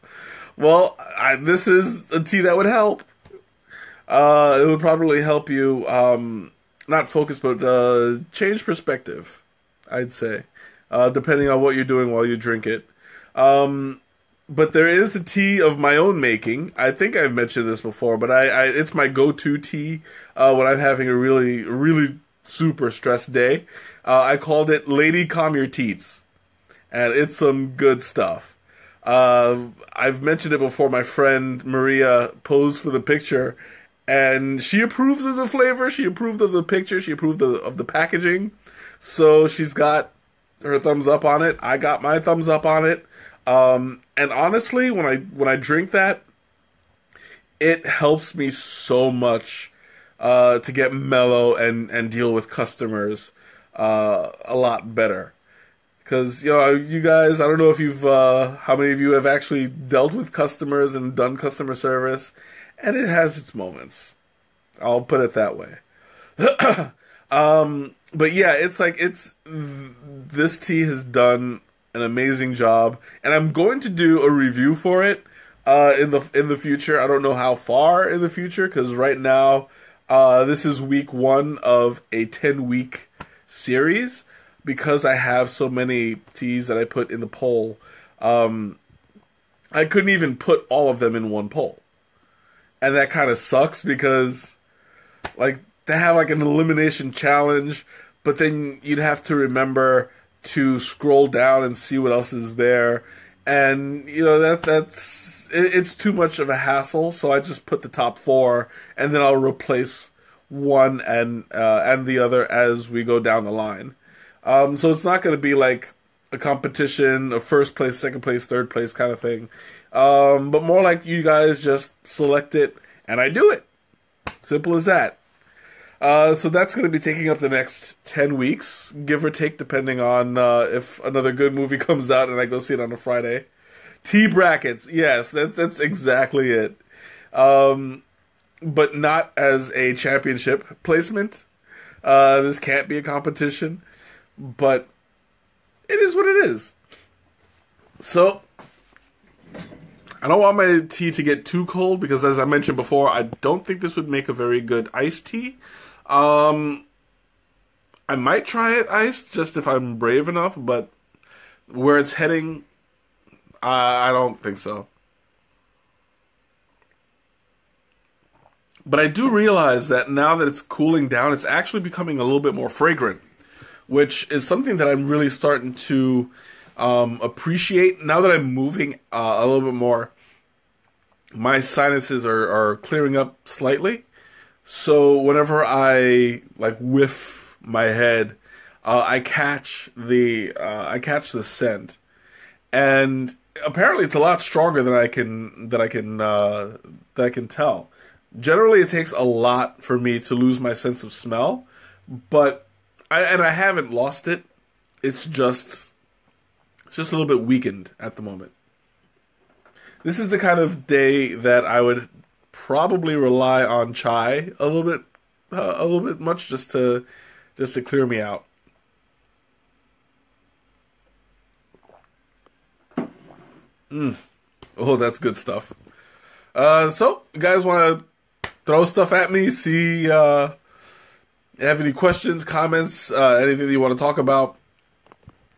Well, I, this is a tea that would help. uh, it would probably help you um, not focus, but uh, change perspective. I'd say, uh, depending on what you're doing while you drink it. Um, but there is a tea of my own making. I think I've mentioned this before, but I, I it's my go-to tea uh, when I'm having a really, really super stressed day. Uh, I called it "Lady Calm Your Teats," and it's some good stuff. Uh, I've mentioned it before. My friend Maria posed for the picture, and she approves of the flavor. She approved of the picture. She approved of, of the packaging. So she's got her thumbs up on it. I got my thumbs up on it. Um, and honestly, when I when I drink that, it helps me so much uh, to get mellow and and deal with customers uh, a lot better. Because you know, you guys, I don't know if you've uh, how many of you have actually dealt with customers and done customer service, and it has its moments. I'll put it that way. um, but yeah, it's like it's this tea has done an amazing job, and I'm going to do a review for it uh, in the in the future. I don't know how far in the future because right now uh, this is week one of a ten week series. Because I have so many teas that I put in the poll, um, I couldn't even put all of them in one poll, and that kind of sucks because like they have like an elimination challenge, but then you'd have to remember to scroll down and see what else is there, and you know that that's it, it's too much of a hassle. So I just put the top four, and then I'll replace one and uh, and the other as we go down the line. Um, so it's not going to be like a competition, a first place, second place, third place kind of thing, um, but more like you guys just select it and I do it. Simple as that. Uh, so that's going to be taking up the next 10 weeks, give or take, depending on uh, if another good movie comes out and I go see it on a Friday. T brackets, yes, that's that's exactly it. Um, but not as a championship placement. Uh, this can't be a competition, but it is what it is. So I don't want my tea to get too cold because, as I mentioned before, I don't think this would make a very good iced tea. Um, I might try it iced just if I'm brave enough, but where it's heading, I, I don't think so. But I do realize that now that it's cooling down, it's actually becoming a little bit more fragrant, which is something that I'm really starting to um, appreciate now that I'm moving uh, a little bit more. My sinuses are, are clearing up slightly, so whenever I like whiff my head, uh, I catch the uh, I catch the scent, and apparently it's a lot stronger than I can that I can uh, that I can tell. Generally, it takes a lot for me to lose my sense of smell, but I, and I haven't lost it. It's just it's just a little bit weakened at the moment. This is the kind of day that I would probably rely on chai a little bit, uh, a little bit much just to just to clear me out. Mm. Oh, that's good stuff. Uh, so, you guys want to throw stuff at me? See, uh, have any questions, comments, uh, anything that you want to talk about?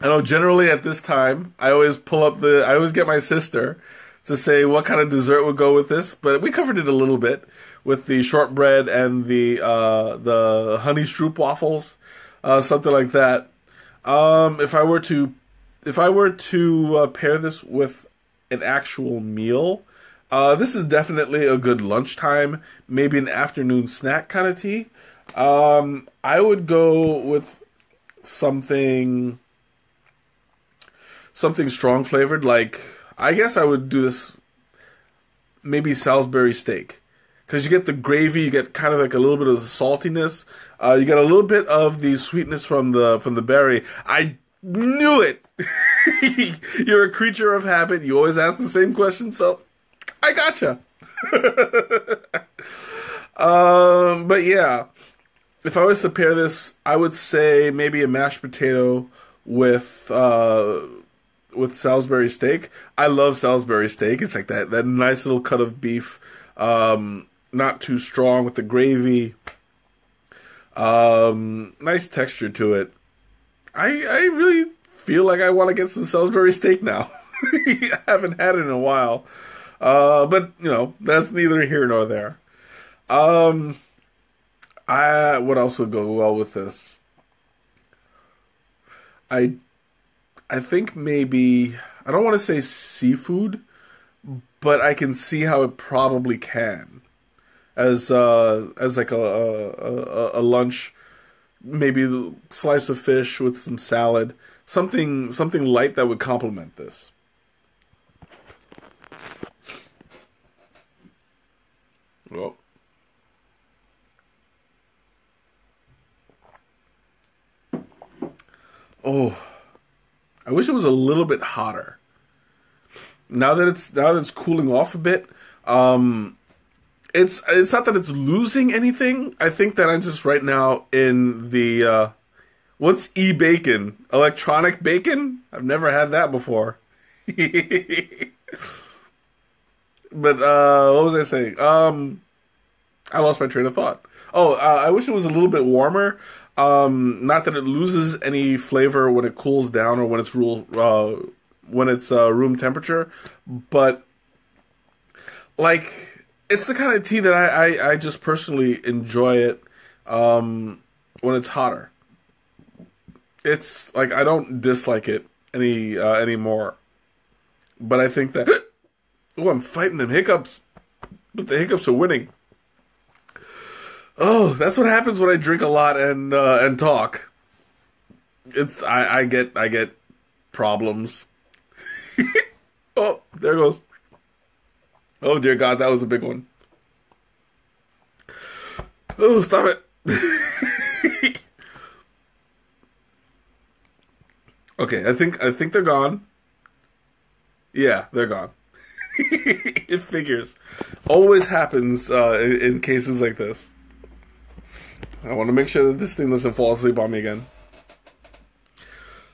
I know generally at this time, I always pull up the, I always get my sister to say what kind of dessert would go with this, but we covered it a little bit with the shortbread and the uh, the honey stroopwafels, uh, something like that. Um, if I were to if I were to uh, pair this with an actual meal, uh, this is definitely a good lunchtime, maybe an afternoon snack kind of tea. Um, I would go with something something strong flavored like I guess I would do this maybe Salisbury steak. Because you get the gravy, you get kind of like a little bit of the saltiness, uh, you get a little bit of the sweetness from the from the berry. I knew it. You're a creature of habit. You always ask the same question, so I gotcha. um, but yeah, if I was to pair this, I would say maybe a mashed potato with uh, with Salisbury steak. I love Salisbury steak. It's like that that nice little cut of beef um, not too strong with the gravy. Um, nice texture to it. I I really feel like I want to get some Salisbury steak now. I haven't had it in a while. Uh, but you know that's neither here nor there. Um, I what else would go well with this? I I think maybe I don't want to say seafood, but I can see how it probably can. As uh as like a a, a, lunch maybe slice of fish with some salad something something light that would complement this. Well oh i wish it was a little bit hotter now that it's now that it's cooling off a bit um it's it's not that it's losing anything. I think that I'm just right now in the uh, what's e bacon? Electronic bacon? I've never had that before. but uh, what was I saying? Um, I lost my train of thought. Oh, uh, I wish it was a little bit warmer. Um, not that it loses any flavor when it cools down or when it's rule uh, when it's uh, room temperature, but like it's the kind of tea that I, I, I just personally enjoy it um, when it's hotter. It's like I don't dislike it any uh, anymore, but I think that oh I'm fighting them hiccups, but the hiccups are winning. Oh, that's what happens when I drink a lot and uh, and talk. It's I, I get I get problems. oh, there goes. Oh dear God, that was a big one. Oh, stop it. okay, I think I think they're gone. Yeah, they're gone. it figures. Always happens uh, in, in cases like this. I want to make sure that this thing doesn't fall asleep on me again.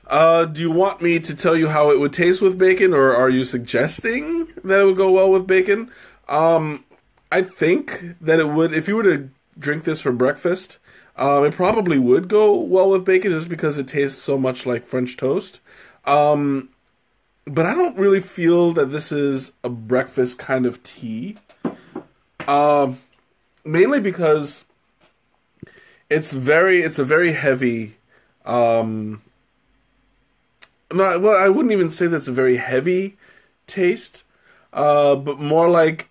Uh, do you want me to tell you how it would taste with bacon, or are you suggesting that it would go well with bacon? Um, I think that it would. If you were to drink this for breakfast, um, it probably would go well with bacon, just because it tastes so much like French toast. Um, but I don't really feel that this is a breakfast kind of tea. Um, mainly because it's very, it's a very heavy. Um, not well. I wouldn't even say that's a very heavy taste, uh, but more like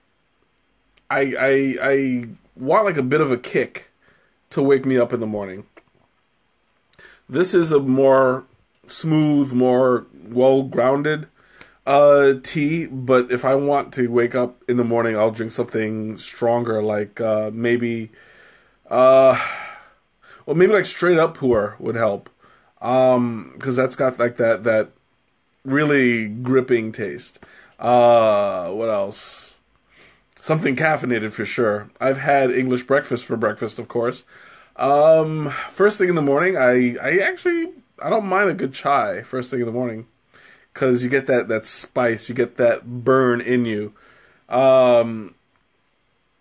I I I want like a bit of a kick to wake me up in the morning. This is a more smooth, more well grounded uh, tea, but if I want to wake up in the morning, I'll drink something stronger, like uh, maybe, uh, well, maybe like straight up pu'er would help um because that's got like that that really gripping taste. Uh what else? Something caffeinated for sure. I've had english breakfast for breakfast of course. Um first thing in the morning i i actually i don't mind a good chai first thing in the morning because you get that that spice you get that burn in you. Um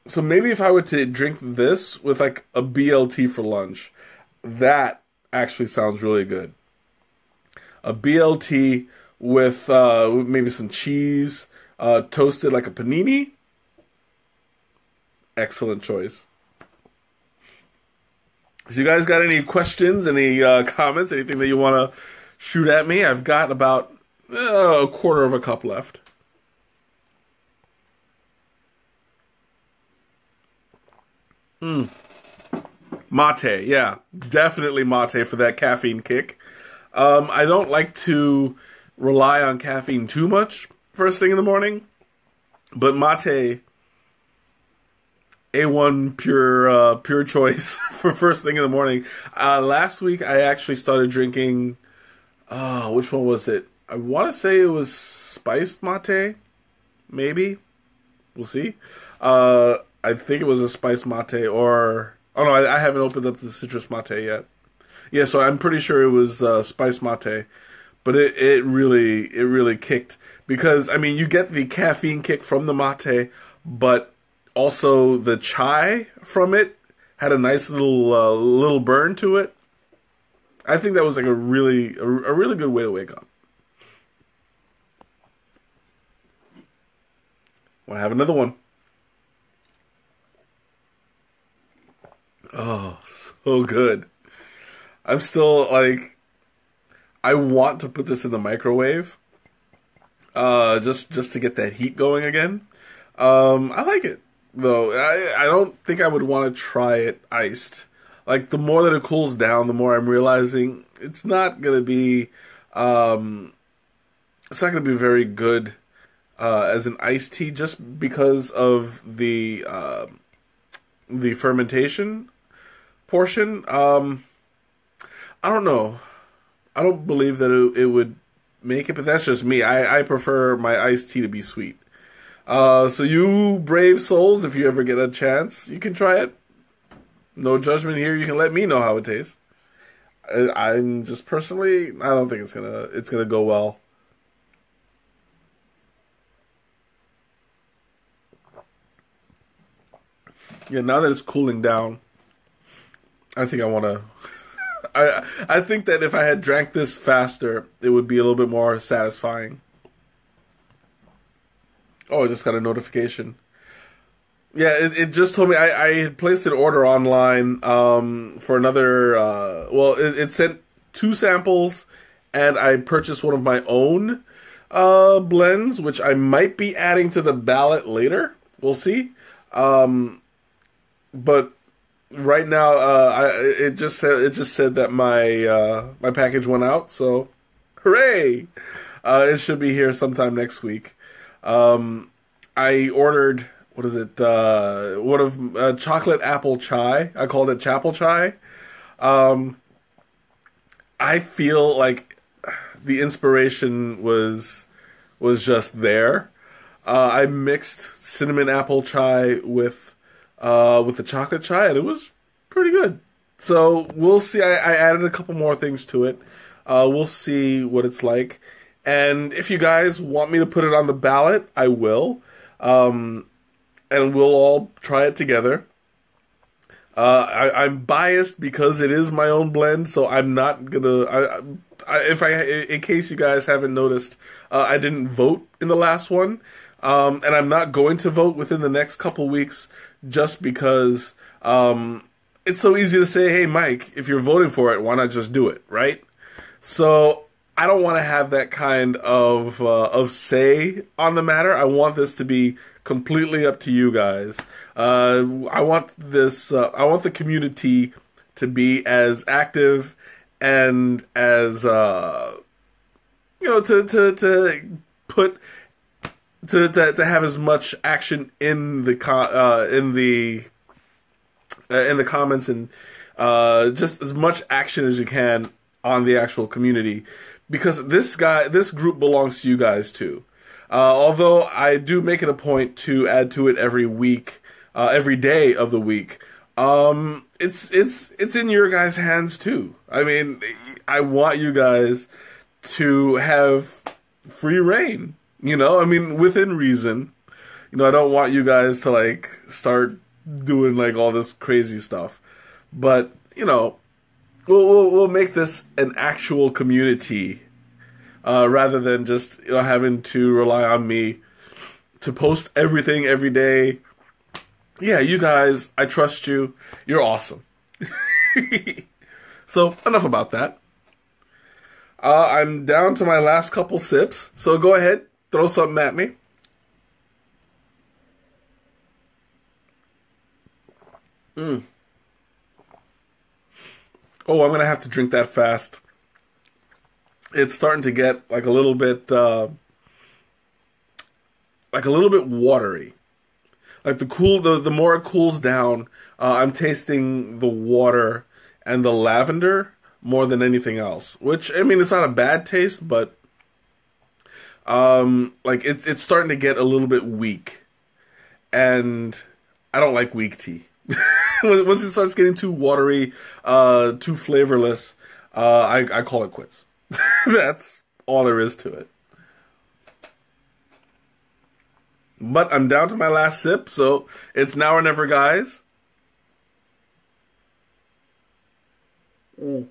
so maybe if i were to drink this with like a blt for lunch that actually sounds really good. A BLT with uh, maybe some cheese, uh, toasted like a panini. Excellent choice. So, you guys got any questions, any uh, comments, anything that you want to shoot at me? I've got about uh, a quarter of a cup left. Hmm. Mate, yeah, definitely mate for that caffeine kick. Um, I don't like to rely on caffeine too much first thing in the morning, but mate, a1 pure uh, pure choice for first thing in the morning. Uh, last week I actually started drinking. Oh, which one was it? I want to say it was spiced mate, maybe. We'll see. Uh, I think it was a spice mate or Oh no, I, I, haven't opened up the citrus mate yet. Yeah, so I'm pretty sure it was uh, spice mate, but it it really it really kicked because I mean you get the caffeine kick from the mate, but also, the chai from it had a nice little uh, little burn to it. I think that was like a really a, a really good way to wake up. Want to have another one? Oh, so good. I'm still like, I want to put this in the microwave, uh, just just to get that heat going again. Um, I like it though. I I don't think I would want to try it iced. Like the more that it cools down, the more I'm realizing it's not gonna be, um, it's not gonna be very good uh, as an iced tea, just because of the uh, the fermentation portion. Um, I don't know. I don't believe that it, it, would make it, but that's just me. I, I prefer my iced tea to be sweet. Uh, so you brave souls, if you ever get a chance, you can try it. No judgment here. You can let me know how it tastes. I, I'm just personally, I don't think it's gonna it's gonna go well. Yeah, now that it's cooling down, I think I want to. I I think that if I had drank this faster, it would be a little bit more satisfying. Oh, I just got a notification. Yeah, it, it just told me I, I had placed an order online um, for another. Uh, well, it, it sent two samples, and I purchased one of my own uh, blends, which I might be adding to the ballot later. We'll see. Um, but right now, uh, I it just said it just said that my uh, my package went out. So, hooray! Uh, it should be here sometime next week. Um, I ordered what is it? Uh, what of uh, chocolate apple chai? I called it chapel chai. Um, I feel like the inspiration was was just there. Uh, I mixed cinnamon apple chai with uh, with the chocolate chai, and it was pretty good. So we'll see. I, I added a couple more things to it. Uh, we'll see what it's like. And if you guys want me to put it on the ballot, I will. Um, and we'll all try it together. Uh, I, am biased because it is my own blend, so I'm not gonna. I, I, if I, in case you guys haven't noticed, uh, I didn't vote in the last one, um, and I'm not going to vote within the next couple weeks just because um, it's so easy to say, hey, Mike, if you're voting for it, why not just do it, right? So I don't want to have that kind of uh, of say on the matter. I want this to be completely up to you guys. Uh, I want this. Uh, I want the community to be as active and as uh, you know to to to put to, to to have as much action in the uh, in the uh, in the comments and uh, just as much action as you can on the actual community because this guy this group belongs to you guys too. Uh, although I do make it a point to add to it every week, uh, every day of the week. Um, it's it's it's in your guys' hands too. I mean, I want you guys to have free reign you know, I mean, within reason. You know, I don't want you guys to like start doing like all this crazy stuff, but you know, we'll we'll, we'll make this an actual community uh, rather than just you know having to rely on me to post everything every day. Yeah, you guys, I trust you. You're awesome. so enough about that. Uh, I'm down to my last couple sips, so go ahead, Throw something at me. Mm. Oh, I'm gonna have to drink that fast. It's starting to get like a little bit, uh, like a little bit watery. Like the cool, the the more it cools down, uh, I'm tasting the water and the lavender more than anything else. Which I mean, it's not a bad taste, but um, like it's it's starting to get a little bit weak, and I don't like weak tea. Once it starts getting too watery, uh, too flavorless, uh, I I call it quits. That's all there is to it. But I'm down to my last sip, so it's now or never, guys. Mm.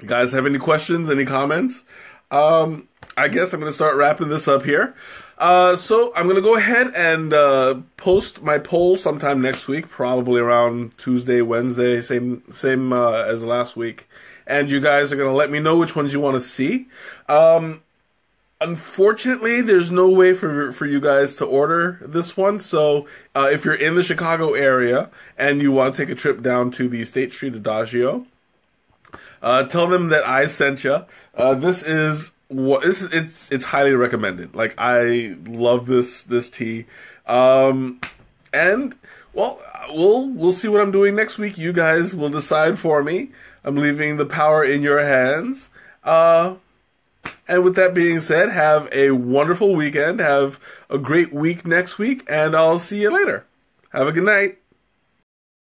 You guys have any questions, any comments? Um, I guess I'm going to start wrapping this up here. Uh, so I'm going to go ahead and uh, post my poll sometime next week, probably around Tuesday, Wednesday, same same uh, as last week. And you guys are going to let me know which ones you want to see. Um, unfortunately, there's no way for for you guys to order this one. So uh, if you're in the Chicago area and you want to take a trip down to the State Street Adagio, uh, tell them that I sent you. Uh, this is what this it's it's highly recommended. Like I love this this tea. Um, and well, we'll we'll see what I'm doing next week. You guys will decide for me. I'm leaving the power in your hands. Uh, and with that being said, have a wonderful weekend. Have a great week next week, and I'll see you later. Have a good night.